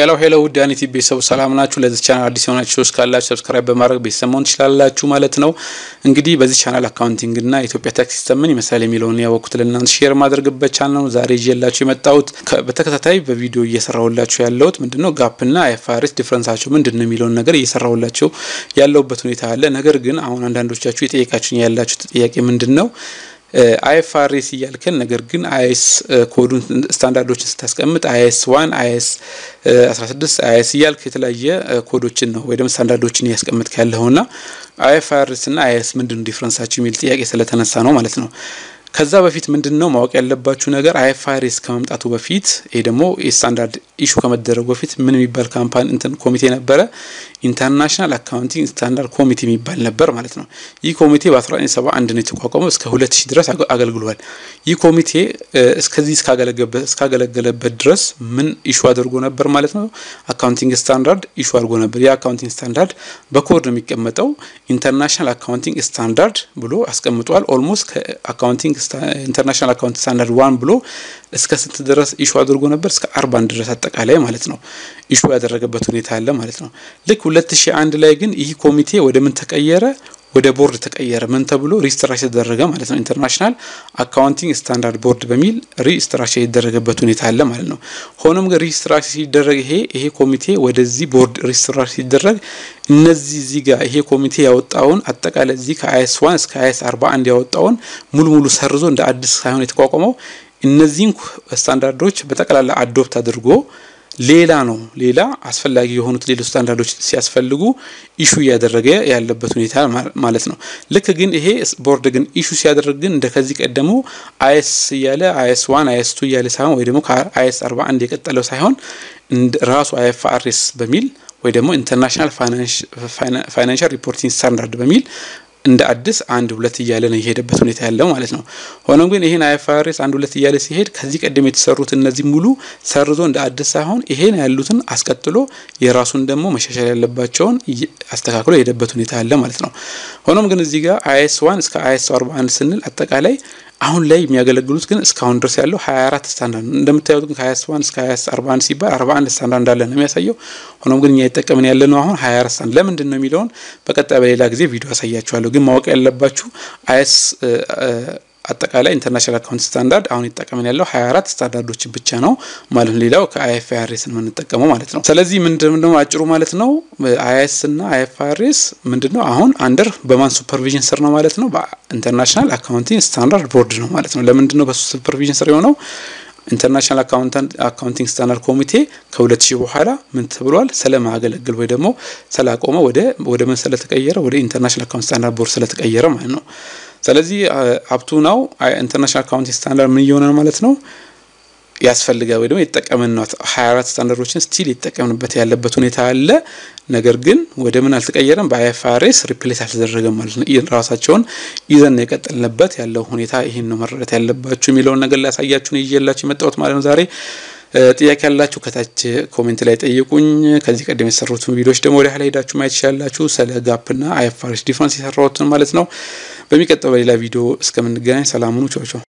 hello hello ውድ አኒቲ ቤተሰቡ ሰላም ናችሁ? ለዚህ ቻናል አዲስ የሆናችሁ ሰዎች ካላችሁ subscribe በማድረግ ቤተሰብ መሆን ትችላላችሁ ማለት ነው። እንግዲህ በዚህ channel accounting እና የኢትዮጵያ tax system ምን ይመስላል የሚለውን ያወቅኩት ለእናንተ share የማደርግበት channel ነው። ዛሬ ይዤላችሁ የመጣሁት በተከታታይ በቪዲዮ እየሰራሁላችሁ ያለሁት ምንድነው GAAP ና IFRS difference ኣቸው ምንድን ነው የሚለውን ነገር እየሰራሁላችሁ ያለሁበት ሁኔታ አለ። ነገር ግን አሁን አንዳንዶቻችሁ የጠየቃችሁኝ ያላችሁ ጥያቄ ምንድን ነው IFRS እያልከን ነገር ግን IAS ኮዱን ስታንዳርዶችን ስታስቀምጥ IAS one IAS 16 IAS እያልክ የተለያየ ኮዶችን ነው ወይ ደግሞ ስታንዳርዶችን እያስቀምጥክ ያለውና IFRS እና IAS ምንድን difference ኣቸው የሚል ጥያቄ ስለተነሳ ነው ማለት ነው። ከዛ በፊት ምንድን ነው ማወቅ ያለባችሁ ነገር IFRS ከመምጣቱ በፊት ይሄ ደግሞ የ standard issue ከመደረጉ በፊት ምን የሚባል company እንትን ኮሚቴ ነበረ፣ international accounting standard ኮሚቴ የሚባል ነበር ማለት ነው። ይህ ኮሚቴ በ1971 ነው የተቋቋመው እስከ 2000 ድረስ አገልግሏል። ይህ ኮሚቴ እስከዚህ እስካገለገለበት ድረስ ምን issue አድርጎ ነበር ማለት ነው? accounting standard issue አድርጎ ነበር። የ accounting standard በኮድ ነው የሚቀመጠው። international accounting standard ብሎ አስቀምጧል። almost ከ accounting international account standard one ብሎ እስከ ስንት ድረስ issue አድርጎ ነበር? እስከ አርባ አንድ ድረስ አጠቃላይ ማለት ነው issue ያደረገበት ሁኔታ አለ ማለት ነው። ልክ ሁለት ሺ አንድ ላይ ግን ይህ ኮሚቴ ወደ ምን ተቀየረ? ወደ ቦርድ ተቀየረ። ምን ተብሎ restructure የተደረገ ማለት ነው። international accounting standard board በሚል restructure የተደረገበት ሁኔታ አለ ማለት ነው። ሆኖም ግን restructure ሲደረግ ይሄ ይሄ ኮሚቴ ወደዚህ ቦርድ restructure ሲደረግ እነዚህ እዚህ ጋር ይሄ ኮሚቴ ያወጣውን አጠቃላይ እዚህ ከ IAS one እስከ IAS አርባ አንድ ያወጣውን ሙሉ ሙሉ ሰርዞ እንደ አዲስ ሳይሆን የተቋቋመው እነዚህን ስታንዳርዶች በጠቅላላ adopt አድርጎ ሌላ ነው ሌላ አስፈላጊ የሆኑት ሌሎች ስታንዳርዶች ሲያስፈልጉ issue እያደረገ ያለበት ሁኔታ ማለት ነው። ልክ ግን ይሄ ቦርድ ግን issue ሲያደርግ ግን እንደ ከዚህ ቀደሙ IAS እያለ IAS one IAS two እያለ ሳይሆን ወይ ደግሞ ከ IAS አርባ አንድ የቀጠለው ሳይሆን ራሱ IFRS በሚል ወይ ደግሞ international financial reporting standard በሚል እንደ አዲስ አንድ ሁለት እያለ ነው የሄደበት ሁኔታ ያለው ማለት ነው። ሆኖም ግን ይሄን IFRS አንድ ሁለት እያለ ሲሄድ ከዚህ ቀደም የተሰሩት እነዚህ ሙሉ ሰርዞ እንደ አዲስ ሳይሆን ይሄን ያሉትን አስቀጥሎ የራሱን ደግሞ መሻሻል ያለባቸውን አስተካክሎ የሄደበት ሁኔታ አለ ማለት ነው። ሆኖም ግን እዚህ ጋር IAS one እስከ IAS አርባ አንድ ስንል አጠቃላይ አሁን ላይ የሚያገለግሉት ግን እስካሁን ድረስ ያለው 24 ስታንዳርድ ነው። እንደምታዩት ግን ከ IAS one እስከ IAS 41 ሲባል 41 ስታንዳርድ እንዳለ ነው የሚያሳየው። ሆኖም ግን እኛ እየተጠቀምን ያለነው አሁን 24 ስታንዳርድ ለምንድን ነው የሚለውን በቀጣይ በሌላ ጊዜ ቪዲዮ አሳያችኋለሁ። ግን ማወቅ ያለባችሁ IAS አጠቃላይ international account standard አሁን እየተጠቀምን ያለው 24 ስታንዳርዶችን ብቻ ነው ማለት ነው። ሌላው ከ IFRS የምንጠቀመው ማለት ነው። ስለዚህ ምንድነው አጭሩ ማለት ነው IAS እና IFRS ምንድነው አሁን under በማን supervision ስር ነው ማለት ነው? በ international accounting standard board ነው ማለት ነው። ለምንድነው በሱ supervision ስር የሆነው? international accounting standard ኮሚቴ ከሁለት ሺህ በኋላ ምን ተብሏል? ስለማያገለግል ወይ ደግሞ ስላቆመ ወደ ወደ ምን ስለተቀየረ ወደ international account standard board ስለተቀየረ ማለት ነው። ስለዚህ up to now international accounting standard ምን እየሆነ ማለት ነው ያስፈልጋል ወይ ደግሞ የተጠቀምን ነው 24 standard ኦችን still የተጠቀምንበት ያለበት ሁኔታ አለ። ነገር ግን ወደ ምን አልተቀየረም፣ በ IFRS replace አልተደረገም ማለት ነው። ራሳቸውን ይዘን የቀጠልንበት ያለው ሁኔታ ይህን ነው መረዳት ያለባችሁ የሚለውን ነገር ላሳያችሁ ነው ይዤላችሁ የመጣሁት ማለት ነው ዛሬ። ጥያቄ ያላችሁ ከታች comment ላይ ጠይቁኝ። ከዚህ ቀደም የሰራሁትን ቪዲዮዎች ደግሞ ወደ ኋላ ሄዳችሁ ማየት ይችላላችሁ። ስለ GAAP ና IFRS difference የሰራሁትን ማለት ነው። በሚቀጥለው በሌላ ቪዲዮ እስከምንገናኝ ሰላም ሁኑ። ቻው ቻው።